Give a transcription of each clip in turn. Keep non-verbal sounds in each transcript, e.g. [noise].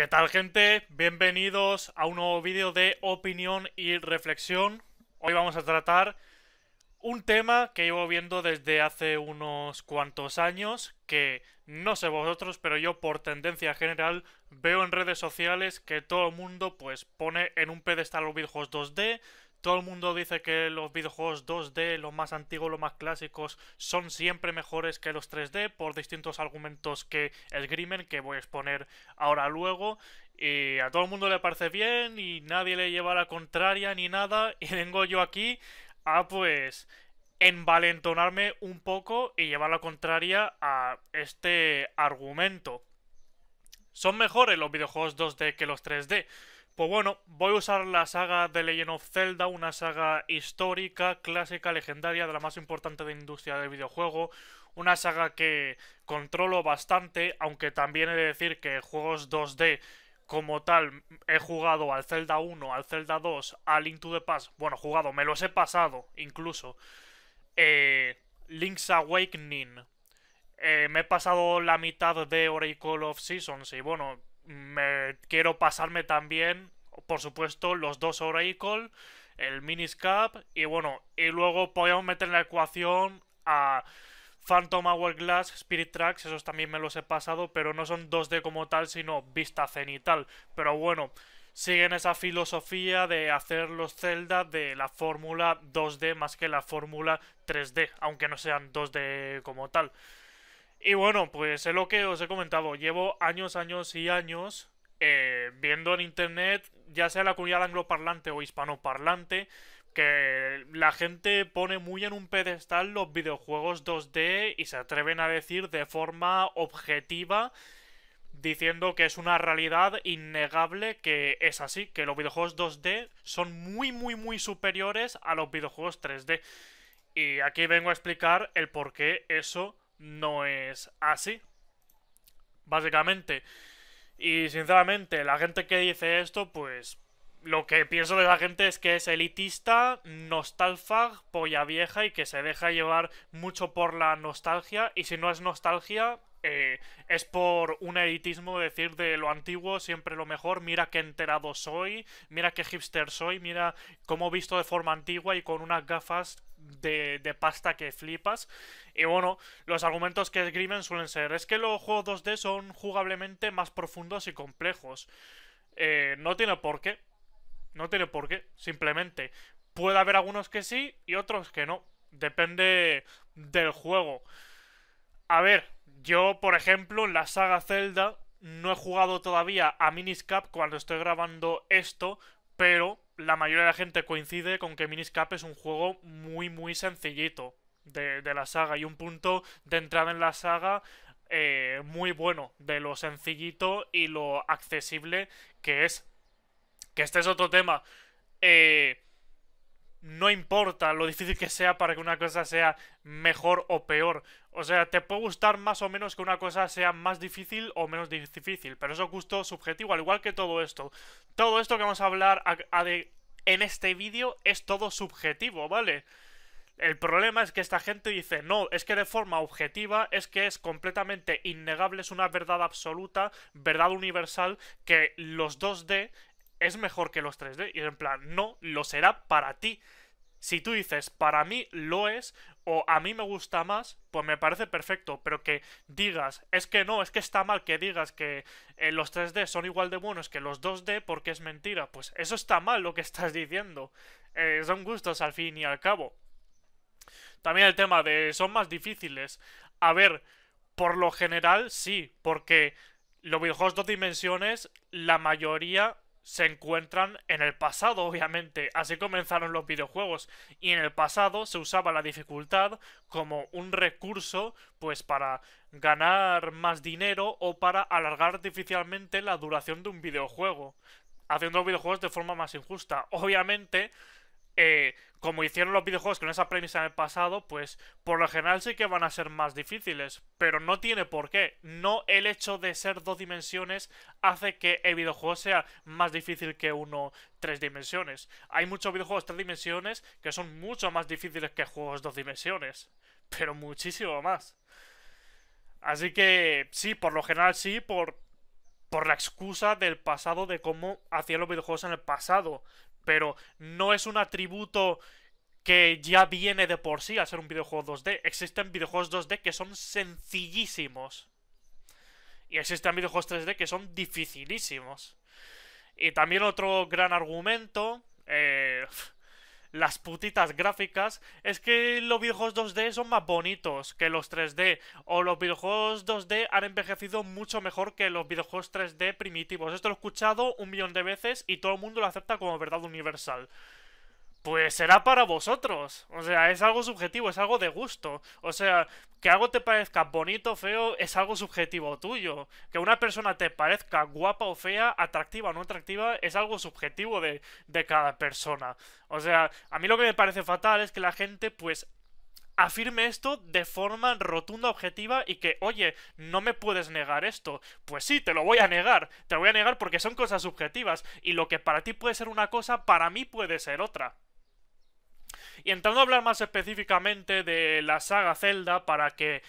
¿Qué tal gente? Bienvenidos a un nuevo vídeo de opinión y reflexión. Hoy vamos a tratar un tema que llevo viendo desde hace unos cuantos años, que no sé vosotros, pero yo por tendencia general veo en redes sociales que todo el mundo pues pone en un pedestal los videojuegos 2D, todo el mundo dice que los videojuegos 2D, los más antiguos, los más clásicos, son siempre mejores que los 3D por distintos argumentos que esgrimen, que voy a exponer ahora luego. Y a todo el mundo le parece bien y nadie le lleva la contraria ni nada. [laughs] Y vengo yo aquí a pues envalentonarme un poco y llevar la contraria a este argumento. ¿Son mejores los videojuegos 2D que los 3D? Pues bueno, voy a usar la saga de Legend of Zelda, una saga histórica, clásica, legendaria, de la más importante de la industria del videojuego. Una saga que controlo bastante, aunque también he de decir que juegos 2D como tal he jugado al Zelda 1, al Zelda 2, al Link to the Past. Bueno, jugado, me los he pasado incluso. Eh, Link's Awakening. Eh, me he pasado la mitad de Oracle of Seasons y bueno, me quiero pasarme también, por supuesto, los dos Oracle, el Miniscap y bueno, y luego podemos meter en la ecuación a Phantom Hourglass, Spirit Tracks, esos también me los he pasado, pero no son 2D como tal, sino vista cenital. Pero bueno, siguen esa filosofía de hacer los Zelda de la fórmula 2D más que la fórmula 3D, aunque no sean 2D como tal. Y bueno, pues es lo que os he comentado. Llevo años, años y años eh, viendo en internet, ya sea la comunidad angloparlante o hispanoparlante, que la gente pone muy en un pedestal los videojuegos 2D y se atreven a decir de forma objetiva diciendo que es una realidad innegable que es así, que los videojuegos 2D son muy muy muy superiores a los videojuegos 3D. Y aquí vengo a explicar el por qué eso no es así. Básicamente. Y sinceramente, la gente que dice esto, pues lo que pienso de la gente es que es elitista, nostalfag, polla vieja y que se deja llevar mucho por la nostalgia. Y si no es nostalgia, eh, es por un elitismo decir de lo antiguo siempre lo mejor. Mira qué enterado soy, mira qué hipster soy, mira cómo visto de forma antigua y con unas gafas de, pasta que flipas. Y bueno, los argumentos que escriben suelen ser: es que los juegos 2D son jugablemente más profundos y complejos. Eh, no tiene por qué. No tiene por qué. Simplemente puede haber algunos que sí y otros que no. Depende del juego. A ver, yo, por ejemplo, en la saga Zelda no he jugado todavía a Miniscap cuando estoy grabando esto, pero la mayoría de la gente coincide con que Miniscap es un juego muy, muy sencillito de, la saga y un punto de entrada en la saga eh, muy bueno de lo sencillito y lo accesible que es. Que este es otro tema. Eh, no importa lo difícil que sea para que una cosa sea mejor o peor. O sea, te puede gustar más o menos que una cosa sea más difícil o menos difícil, pero eso es gusto subjetivo, al igual que todo esto. Todo esto que vamos a hablar en este vídeo es todo subjetivo, ¿vale? El problema es que esta gente dice, no, es que de forma objetiva es que es completamente innegable, es una verdad absoluta, verdad universal, que los 2D es mejor que los 3D. Y en plan, no, lo será para ti. Si tú dices, para mí lo es, o a mí me gusta más, pues me parece perfecto. Pero que digas, es que no, es que está mal que digas que eh, los 3D son igual de buenos que los 2D porque es mentira. Pues eso está mal lo que [laughs] estás diciendo. Eh, son gustos al fin y al cabo. También el tema de son más difíciles. A ver, por lo general sí, porque los videojuegos dos dimensiones, la mayoría se encuentran en el pasado, obviamente. Así comenzaron los videojuegos. Y en el pasado se usaba la dificultad como un recurso, pues para ganar más dinero o para alargar artificialmente la duración de un videojuego. Haciendo videojuegos de forma más injusta. Obviamente, eh, como hicieron los videojuegos con esa premisa en el pasado, pues por lo general sí que van a ser más difíciles, pero no tiene por qué. No el hecho de ser dos dimensiones hace que el videojuego sea más difícil que uno tres dimensiones. Hay muchos videojuegos tres dimensiones que son mucho más difíciles que juegos dos dimensiones, pero muchísimo más. Así que sí, por lo general sí, por por la excusa del pasado de cómo hacían los videojuegos en el pasado. Pero no es un atributo que ya viene de por sí a ser un videojuego 2D. Existen videojuegos 2D que son sencillísimos. Y existen videojuegos 3D que son dificilísimos. Y también otro gran argumento, eh, las putitas gráficas, es que los videojuegos 2D son más bonitos que los 3D. O los videojuegos 2D han envejecido mucho mejor que los videojuegos 3D primitivos. Esto lo he escuchado un millón de veces y todo el mundo lo acepta como verdad universal pues será para vosotros. O sea, es algo subjetivo, es algo de gusto. O sea, que algo te parezca bonito o feo es algo subjetivo tuyo. Que una persona te parezca guapa o fea, atractiva o no atractiva, es algo subjetivo de, de cada persona. O sea, a mí lo que me parece fatal es que la gente, pues, afirme esto de forma rotunda, objetiva y que, oye, no me puedes negar esto. Pues sí, te lo voy a negar. Te lo voy a negar porque son cosas subjetivas y lo que para ti puede ser una cosa, para mí puede ser otra. Y entrando a hablar más específicamente de la saga Zelda para que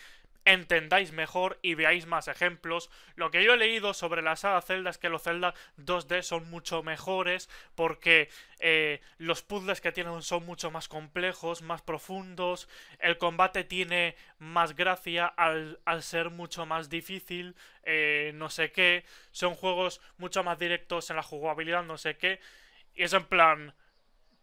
entendáis mejor y veáis más ejemplos. Lo que yo he leído sobre la saga Zelda es que los Zelda 2D son mucho mejores porque eh, los puzzles que tienen son mucho más complejos, más profundos, el combate tiene más gracia al, ser mucho más difícil, eh, no sé qué, son juegos mucho más directos en la jugabilidad, no sé qué, y es en plan,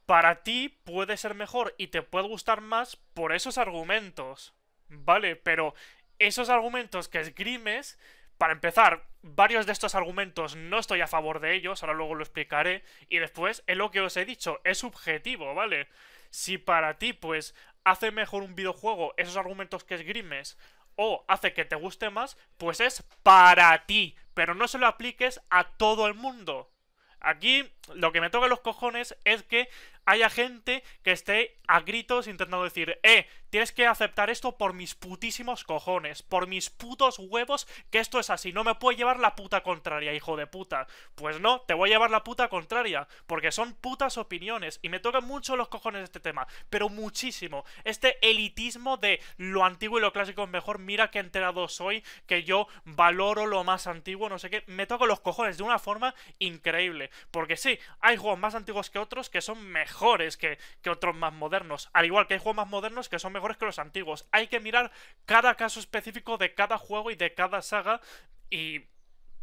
para ti puede ser mejor y te puede gustar más por esos argumentos. Vale, pero esos argumentos que esgrimes, para empezar, varios de estos argumentos no estoy a favor de ellos, ahora luego lo explicaré, y después es lo que os he dicho, es subjetivo, ¿vale? Si para ti, pues, hace mejor un videojuego esos argumentos que esgrimes, o hace que te guste más, pues es para ti, pero no se lo apliques a todo el mundo. Aquí lo que me toca los cojones es que haya gente que esté a gritos intentando decir, eh, tienes que aceptar esto por mis putísimos cojones, por mis putos huevos, que esto es así, no me puede llevar la puta contraria, hijo de puta. Pues no, te voy a llevar la puta contraria, porque son putas opiniones, y me tocan mucho los cojones este tema, pero muchísimo. Este elitismo de lo antiguo y lo clásico es mejor, mira que enterado soy, que yo valoro lo más antiguo, no sé qué, me toca los cojones de una forma increíble, porque sí, hay juegos más antiguos que otros que son mejores mejores que, otros más modernos. Al igual que hay juegos más modernos que son mejores que los antiguos. Hay que mirar cada caso específico de cada juego y de cada saga y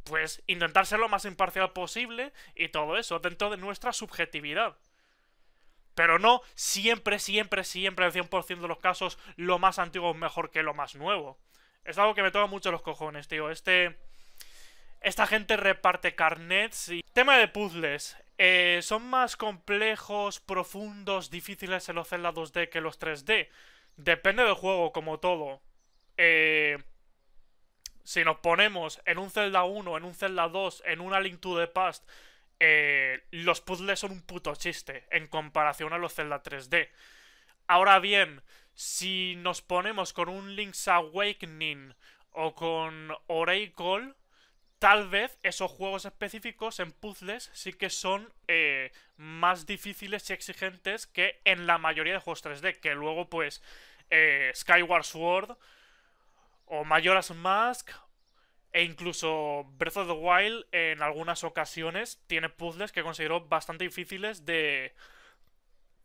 pues intentar ser lo más imparcial posible y todo eso dentro de nuestra subjetividad. Pero no siempre, siempre, siempre, el 100% de los casos, lo más antiguo es mejor que lo más nuevo. Es algo que me toca mucho los cojones, tío. Este... Esta gente reparte carnets y... Tema de puzzles. Eh, son más complejos, profundos, difíciles en los Zelda 2D que los 3D. Depende del juego, como todo. Eh, si nos ponemos en un Zelda 1, en un Zelda 2, en una Link to the Past, eh, los puzzles son un puto chiste en comparación a los Zelda 3D. Ahora bien, si nos ponemos con un Link's Awakening o con Oracle, tal vez esos juegos específicos en puzzles sí que son eh, más difíciles y exigentes que en la mayoría de juegos 3D, que luego pues eh, Skyward Sword o Majora's Mask e incluso Breath of the Wild en algunas ocasiones tiene puzzles que considero bastante difíciles de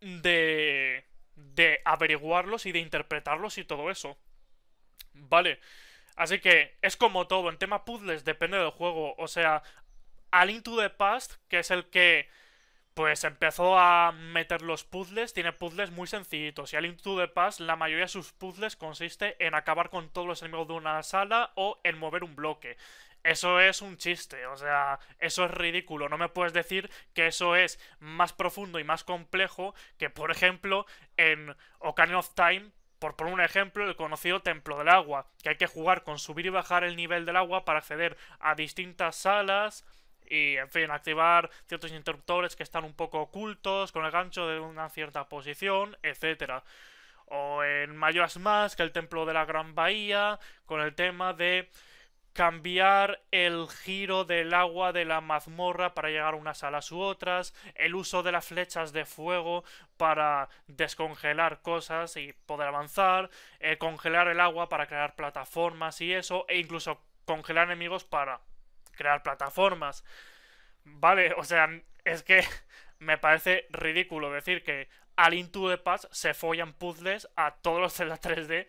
de de averiguarlos y de interpretarlos y todo eso. Vale. Así que es como todo, en tema puzzles depende del juego. O sea, A Link to the Past, que es el que pues empezó a meter los puzzles, tiene puzzles muy sencillitos. Y A Link to the Past, la mayoría de sus puzzles consiste en acabar con todos los enemigos de una sala o en mover un bloque. Eso es un chiste, o sea, eso es ridículo. No me puedes decir que eso es más profundo y más complejo que, por ejemplo, en Ocarina of Time por poner un ejemplo, el conocido Templo del Agua, que hay que jugar con subir y bajar el nivel del agua para acceder a distintas salas y, en fin, activar ciertos interruptores que están un poco ocultos con el gancho de una cierta posición, etcétera. O en Mayoras Más, que el Templo de la Gran Bahía, con el tema de cambiar el giro del agua de la mazmorra para llegar unas salas u otras, el uso de las flechas de fuego para descongelar cosas y poder avanzar, eh, congelar el agua para crear plataformas y eso, e incluso congelar enemigos para crear plataformas. Vale, o sea, es que [laughs] me parece ridículo decir que al Into the Past se follan puzzles a todos los Zelda 3D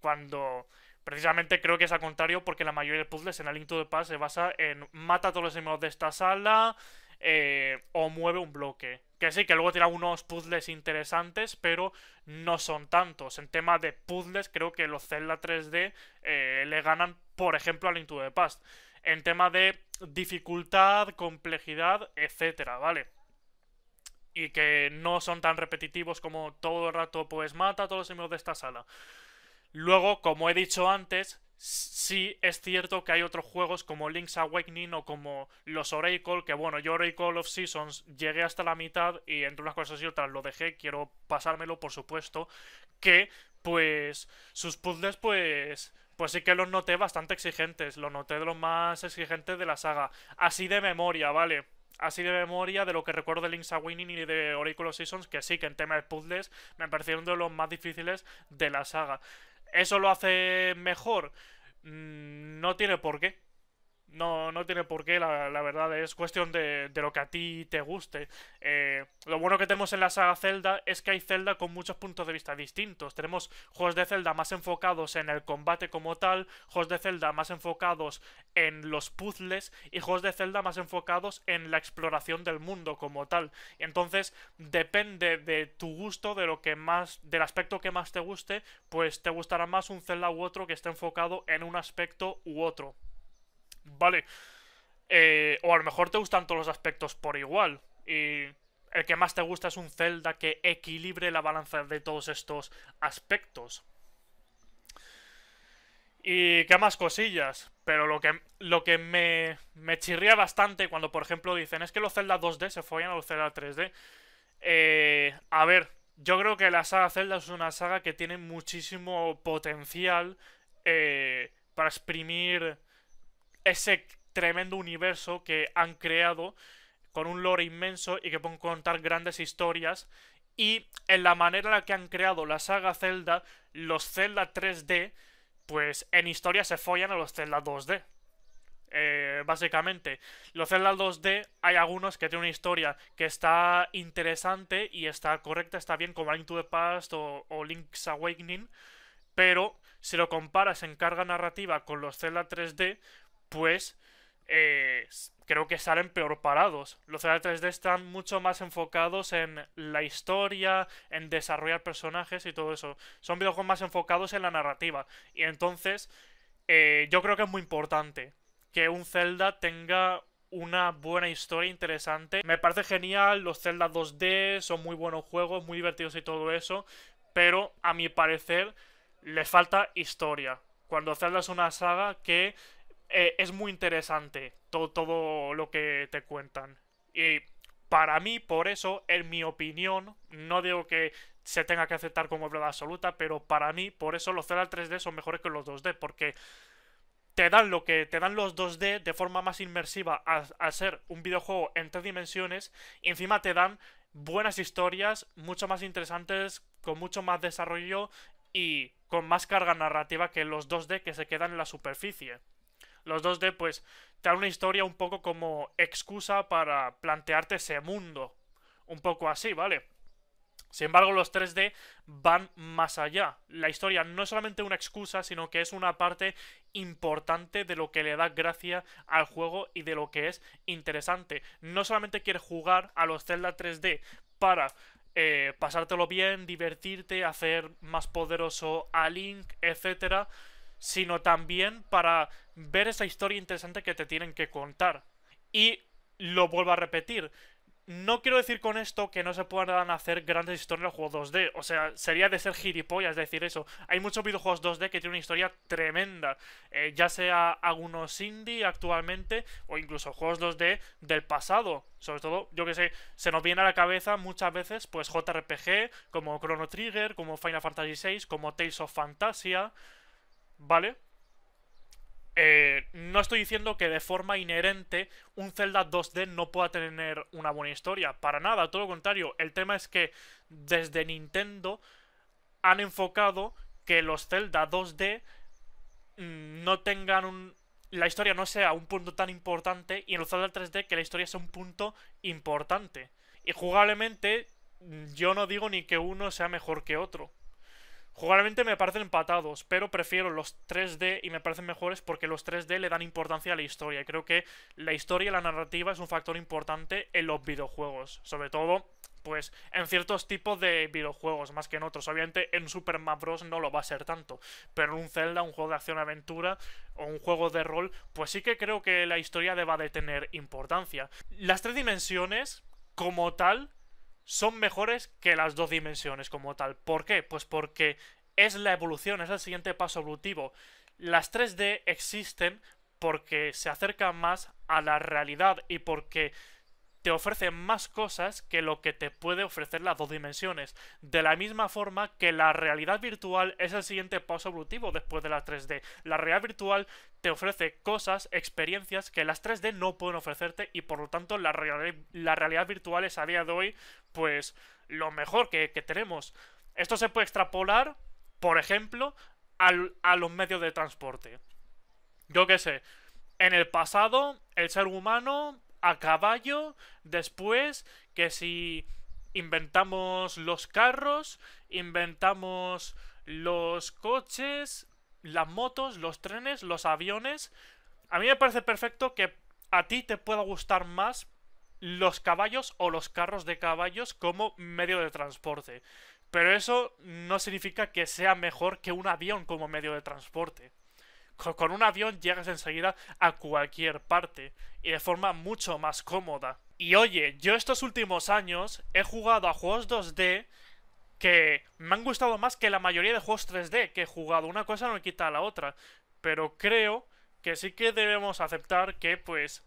cuando precisamente creo que es al contrario porque la mayoría de puzzles en el Into the Past se basa en mata a todos los enemigos de esta sala eh, o mueve un bloque. Que sí, que luego tiene algunos puzzles interesantes, pero no son tantos. En tema de puzzles, creo que los Zelda 3D eh, le ganan, por ejemplo, al Into the Past. En tema de dificultad, complejidad, etcétera, ¿vale? Y que no son tan repetitivos como todo el rato, pues mata a todos los enemigos de esta sala. Luego, como he dicho antes, sí es cierto que hay otros juegos como Link's Awakening o como los Oracle, que bueno, yo Oracle of Seasons llegué hasta la mitad y entre unas cosas y otras lo dejé, quiero pasármelo por supuesto, que pues sus puzzles pues pues sí que los noté bastante exigentes, los noté de los más exigentes de la saga, así de memoria, ¿vale? Así de memoria de lo que recuerdo de Link's Awakening y de Oracle of Seasons, que sí que en tema de puzzles me parecieron de los más difíciles de la saga. ¿Eso lo hace mejor? Mm, no tiene por qué. No, no tiene por qué, la, verdad, es cuestión de, lo que a ti te guste. Eh, lo bueno que tenemos en la saga Zelda es que hay Zelda con muchos puntos de vista distintos. Tenemos juegos de Zelda más enfocados en el combate como tal, juegos de Zelda más enfocados en los puzzles y juegos de Zelda más enfocados en la exploración del mundo como tal. Entonces, depende de tu gusto, de lo que más, del aspecto que más te guste, pues te gustará más un Zelda u otro que esté enfocado en un aspecto u otro. Vale. Eh, o a lo mejor te gustan todos los aspectos por igual. Y el que más te gusta es un Zelda que equilibre la balanza de todos estos aspectos. Y qué más cosillas. Pero lo que, lo que me, me chirría bastante cuando, por ejemplo, dicen es que los Zelda 2D se follan a los Zelda 3D. Eh, a ver, yo creo que la saga Zelda es una saga que tiene muchísimo potencial eh, para exprimir ese tremendo universo que han creado con un lore inmenso y que pueden contar grandes historias. Y en la manera en la que han creado la saga Zelda, los Zelda 3D, pues en historia se follan a los Zelda 2D. Eh, básicamente, los Zelda 2D hay algunos que tienen una historia que está interesante y está correcta, está bien, como Link to the Past o, o Link's Awakening, pero si lo comparas en carga narrativa con los Zelda 3D, pues eh, creo que salen peor parados. Los Zelda 3D están mucho más enfocados en la historia, en desarrollar personajes y todo eso. Son videojuegos más enfocados en la narrativa. Y entonces, eh, yo creo que es muy importante que un Zelda tenga una buena historia interesante. Me parece genial, los Zelda 2D son muy buenos juegos, muy divertidos y todo eso, pero a mi parecer les falta historia. Cuando Zelda es una saga que eh, es muy interesante todo, todo lo que te cuentan. Y para mí, por eso, en mi opinión, no digo que se tenga que aceptar como verdad absoluta, pero para mí, por eso los Zelda 3D son mejores que los 2D, porque te dan lo que te dan los 2D de forma más inmersiva al, ser un videojuego en tres dimensiones, y encima te dan buenas historias, mucho más interesantes, con mucho más desarrollo y con más carga narrativa que los 2D que se quedan en la superficie. Los 2D, pues, te dan una historia un poco como excusa para plantearte ese mundo. Un poco así, ¿vale? Sin embargo, los 3D van más allá. La historia no es solamente una excusa, sino que es una parte importante de lo que le da gracia al juego y de lo que es interesante. No solamente quieres jugar a los Zelda 3D para eh, pasártelo bien, divertirte, hacer más poderoso a Link, etcétera, sino también para ver esa historia interesante que te tienen que contar. Y lo vuelvo a repetir. No quiero decir con esto que no se puedan hacer grandes historias en los juegos 2D. O sea, sería de ser gilipollas decir eso. Hay muchos videojuegos 2D que tienen una historia tremenda. Eh, ya sea algunos indie actualmente o incluso juegos 2D del pasado. Sobre todo, yo que sé, se nos viene a la cabeza muchas veces pues JRPG como Chrono Trigger, como Final Fantasy VI, como Tales of Fantasia. ¿Vale? Eh, no estoy diciendo que de forma inherente un Zelda 2D no pueda tener una buena historia. Para nada, todo lo contrario. El tema es que desde Nintendo han enfocado que los Zelda 2D mm, no tengan un... la historia no sea un punto tan importante y en el Zelda 3D que la historia sea un punto importante. Y jugablemente, yo no digo ni que uno sea mejor que otro. Jugablemente me parecen empatados, pero prefiero los 3D y me parecen mejores porque los 3D le dan importancia a la historia. Creo que la historia y la narrativa es un factor importante en los videojuegos. Sobre todo, pues, en ciertos tipos de videojuegos, más que en otros. Obviamente en Super Mario Bros. no lo va a ser tanto. Pero en un Zelda, un juego de acción-aventura o un juego de rol, pues sí que creo que la historia deba de tener importancia. Las tres dimensiones, como tal, son mejores que las dos dimensiones como tal. ¿Por qué? Pues porque es la evolución, es el siguiente paso evolutivo. Las 3D existen porque se acercan más a la realidad y porque te ofrece más cosas que lo que te puede ofrecer las dos dimensiones. De la misma forma que la realidad virtual es el siguiente paso evolutivo después de la 3D. La realidad virtual te ofrece cosas, experiencias que las 3D no pueden ofrecerte y por lo tanto la, la realidad virtual es a día de hoy pues lo mejor que, tenemos. Esto se puede extrapolar, por ejemplo, a los medios de transporte. Yo qué sé, en el pasado el ser humano a caballo, después que si inventamos los carros, inventamos los coches, las motos, los trenes, los aviones. A mí me parece perfecto que a ti te pueda gustar más los caballos o los carros de caballos como medio de transporte. Pero eso no significa que sea mejor que un avión como medio de transporte. Con un avión llegas enseguida a cualquier parte y de forma mucho más cómoda. Y oye, yo estos últimos años he jugado a juegos 2D que me han gustado más que la mayoría de juegos 3D que he jugado. Una cosa no quita a la otra. Pero creo que sí que debemos aceptar que pues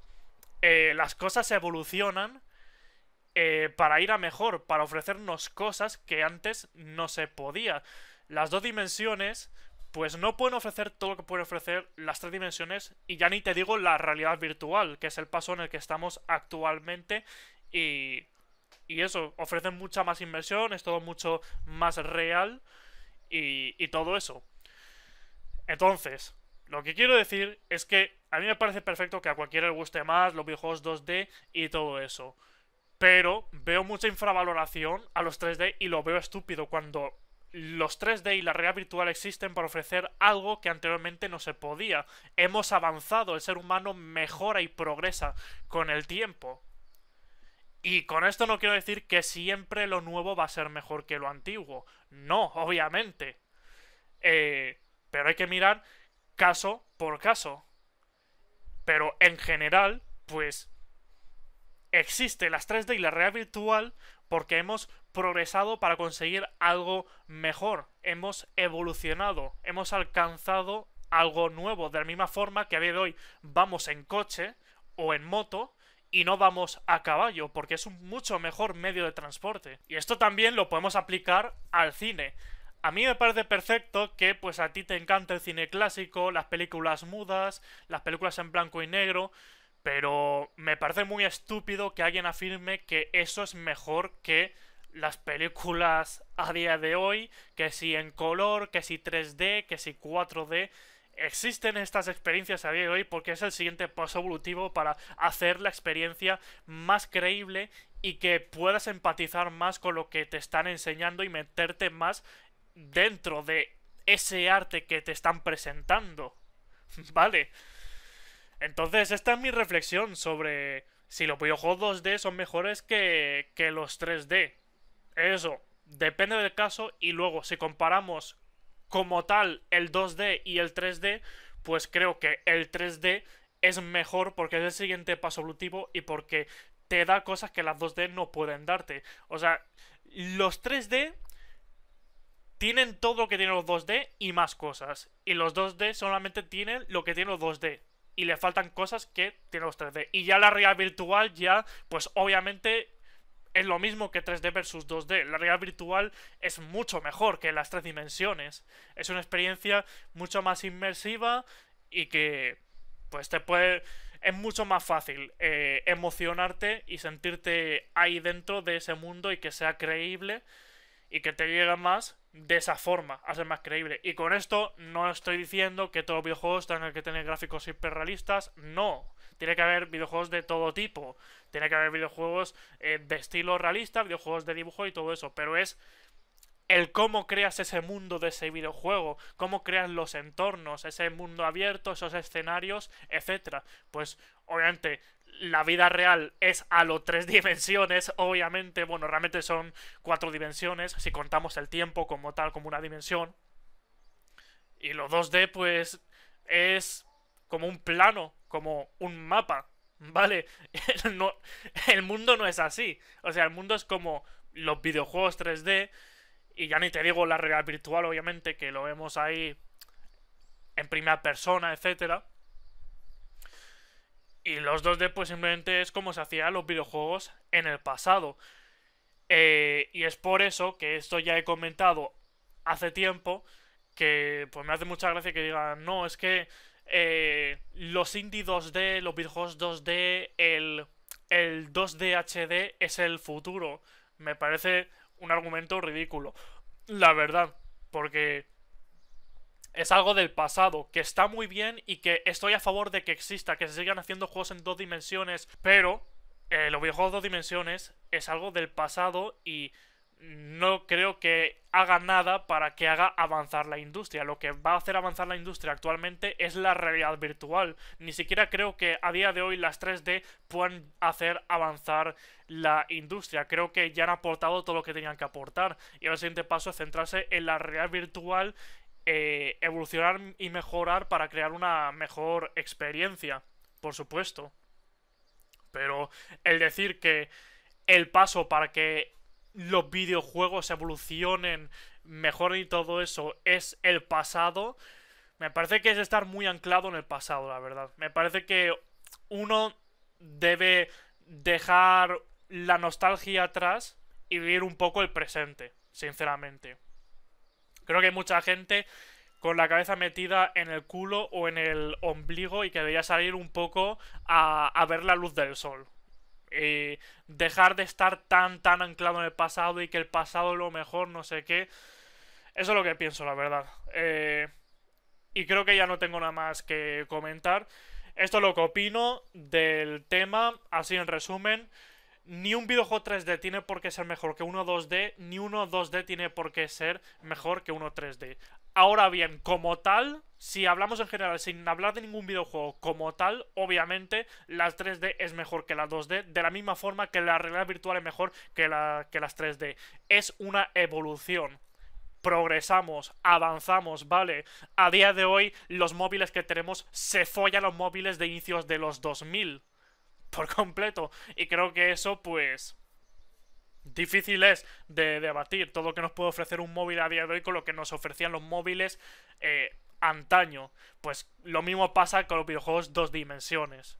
eh, las cosas evolucionan eh, para ir a mejor, para ofrecernos cosas que antes no se podía. Las dos dimensiones pues no pueden ofrecer todo lo que pueden ofrecer las tres dimensiones y ya ni te digo la realidad virtual, que es el paso en el que estamos actualmente y, y eso, ofrecen mucha más inversión, es todo mucho más real y, y todo eso. Entonces, lo que quiero decir es que a mí me parece perfecto que a cualquiera le guste más los videojuegos 2D y todo eso. Pero veo mucha infravaloración a los 3D y lo veo estúpido cuando los 3D y la realidad virtual existen para ofrecer algo que anteriormente no se podía. Hemos avanzado, el ser humano mejora y progresa con el tiempo. Y con esto no quiero decir que siempre lo nuevo va a ser mejor que lo antiguo. No, obviamente. Eh, pero hay que mirar caso por caso. Pero en general, pues existe las 3D y la realidad virtual porque hemos progresado para conseguir algo mejor, hemos evolucionado, hemos alcanzado algo nuevo, de la misma forma que a día de hoy vamos en coche o en moto y no vamos a caballo, porque es un mucho mejor medio de transporte. Y esto también lo podemos aplicar al cine. A mí me parece perfecto que pues a ti te encanta el cine clásico, las películas mudas, las películas en blanco y negro, pero me parece muy estúpido que alguien afirme que eso es mejor que las películas a día de hoy, que si en color, que si 3D, que si 4D. Existen estas experiencias a día de hoy porque es el siguiente paso evolutivo para hacer la experiencia más creíble y que puedas empatizar más con lo que te están enseñando y meterte más dentro de ese arte que te están presentando. [laughs] ¿Vale? Entonces, esta es mi reflexión sobre si los videojuegos 2D son mejores que, que los 3D. Eso, depende del caso y luego si comparamos como tal el 2D y el 3D, pues creo que el 3D es mejor porque es el siguiente paso evolutivo y porque te da cosas que las 2D no pueden darte. O sea, los 3D tienen todo lo que tienen los 2D y más cosas. Y los 2D solamente tienen lo que tienen los 2D y le faltan cosas que tienen los 3D. Y ya la realidad virtual ya, pues obviamente es lo mismo que 3D versus 2D. La realidad virtual es mucho mejor que las tres dimensiones. Es una experiencia mucho más inmersiva y que pues te puede... Es mucho más fácil eh, emocionarte y sentirte ahí dentro de ese mundo y que sea creíble y que te llegue más de esa forma, a ser más creíble. Y con esto no estoy diciendo que todos los videojuegos tengan que tener gráficos hiperrealistas, no. Tiene que haber videojuegos de todo tipo. Tiene que haber videojuegos eh, de estilo realista, videojuegos de dibujo y todo eso. Pero es el cómo creas ese mundo de ese videojuego, cómo creas los entornos, ese mundo abierto, esos escenarios, etcétera. Pues obviamente la vida real es a lo tres [laughs] dimensiones, obviamente, bueno, realmente son cuatro dimensiones, si contamos el tiempo como tal, como una dimensión. Y lo 2D, pues, es como un plano, como un mapa, ¿vale? [laughs] no, el mundo no es así. O sea, el mundo es como los videojuegos 3D y ya ni te digo la realidad virtual, obviamente, que lo vemos ahí en primera persona, etcétera. Y los 2D, pues simplemente es como se hacían los videojuegos en el pasado. Eh, y es por eso que esto ya he comentado hace tiempo. Que pues me hace mucha gracia que digan, no, es que eh, los indie 2D, los videojuegos 2D, el, el 2D HD es el futuro. Me parece un argumento ridículo. La verdad, porque es algo del pasado, que está muy bien y que estoy a favor de que exista, que se sigan haciendo juegos en dos dimensiones, pero eh, los videojuegos dos dimensiones es algo del pasado y no creo que haga nada para que haga avanzar la industria. Lo que va a hacer avanzar la industria actualmente es la realidad virtual. Ni siquiera creo que a día de hoy las 3D puedan hacer avanzar la industria. Creo que ya han aportado todo lo que tenían que aportar. Y el siguiente paso es centrarse en la realidad virtual, eh, evolucionar y mejorar para crear una mejor experiencia. Por supuesto. Pero el decir que el paso para que los videojuegos evolucionen mejor y todo eso es el pasado, me parece que es estar muy anclado en el pasado, la verdad. Me parece que uno debe dejar la nostalgia atrás y vivir un poco el presente, sinceramente. Creo que hay mucha gente con la cabeza metida en el culo o en el ombligo y que debería salir un poco a, a ver la luz del sol. Eh, dejar de estar tan, tan anclado en el pasado y que el pasado lo mejor, no sé qué. Eso es lo que pienso, la verdad. Eh, y creo que ya no tengo nada más que comentar. Esto es lo que opino del tema, así en resumen. Ni un videojuego 3D tiene por qué ser mejor que uno 2D, ni uno 2D tiene por qué ser mejor que uno 3D. Ahora bien, como tal, si hablamos en general sin hablar de ningún videojuego como tal, obviamente la 3D es mejor que la 2D, de la misma forma que la realidad virtual es mejor que, que las 3D. Es una evolución progresamos, avanzamos, ¿vale? A día de hoy los móviles que tenemos se follan los móviles de inicios de los 2000 por completo y creo que eso pues difícil es de debatir todo lo que nos puede ofrecer un móvil a día de hoy con lo que nos ofrecían los móviles eh, antaño. Pues lo mismo pasa con los videojuegos dos dimensiones.